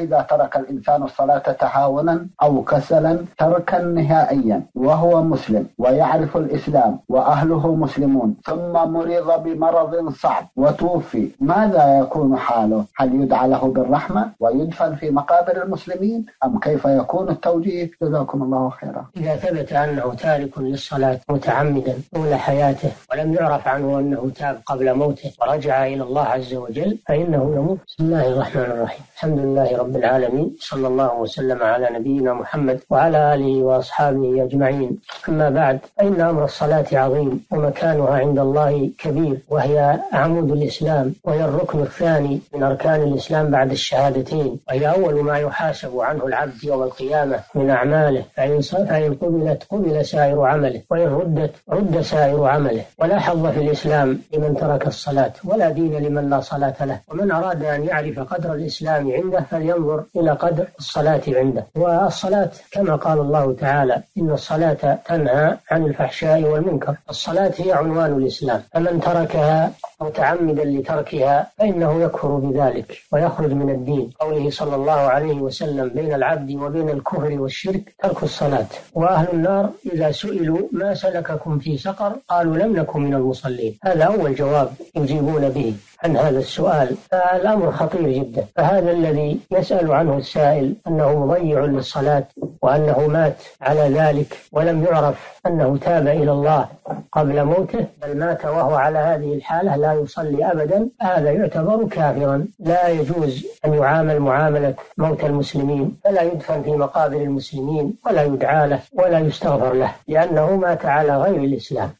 إذا ترك الإنسان الصلاة تهاونا أو كسلا تركا نهائيا وهو مسلم ويعرف الإسلام وأهله مسلمون ثم مرض بمرض صعب وتوفي ماذا يكون حاله؟ هل يدعى له بالرحمة ويدفن في مقابر المسلمين أم كيف يكون التوجيه؟ جزاكم الله خيرا إذا ثبت أنه تارك للصلاة متعمدا طول حياته ولم يعرف عنه أنه تاب قبل موته ورجع إلى الله عز وجل فإنه يموت بسم الله الرحمن الرحيم الحمد لله رب العالمين صلى الله وسلم على نبينا محمد وعلى آله وأصحابه أجمعين. أما بعد فإن أمر الصلاة عظيم ومكانها عند الله كبير وهي عمود الإسلام وهي الركن الثاني من أركان الإسلام بعد الشهادتين وهي أول ما يحاسب عنه العبد يوم القيامة من أعماله فإن فإن قبلت قبل سائر عمله وإن ردت رد سائر عمله. ولا حظ في الإسلام لمن ترك الصلاة ولا دين لمن لا صلاة له. ومن أراد أن يعرف قدر الإسلام عنده فلينظر إلى قدر الصلاة عنده. والصلاة كما قال الله تعالى إن الصلاة تنهى عن الفحشاء والمنكر. الصلاة هي عنوان الإسلام. فمن تركها متعمدا لتركها فإنه يكفر بذلك ويخرج من الدين. قوله صلى الله عليه وسلم بين العبد وبين الكفر والشرك ترك الصلاة. وأهل النار إذا سئلوا ما سلككم في سقر قالوا لم نكن من المصلين. هذا أول جواب يجيبون به عن هذا السؤال. فالأمر خطير جدا. فهذا الذي يسأل عنه السائل أنه مضيع للصلاة وأنه مات على ذلك ولم يعرف أنه تاب إلى الله قبل موته بل مات وهو على هذه الحالة لا يصلي أبدا هذا يعتبر كافرا. لا يجوز أن يعامل معاملة موت المسلمين فلا يدفن في مقابر المسلمين ولا يدعى له ولا يستغفر له لأنه مات على غير الإسلام.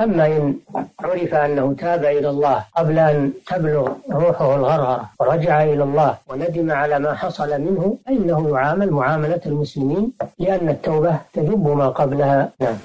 أما إن عرف أنه تاب إلى الله قبل أن تبلغ روحه الغرغرة ورجع إلى الله وندم على ما حصل منه فإنه يعامل معاملة المسلمين لأن التوبة تجب ما قبلها. نعم.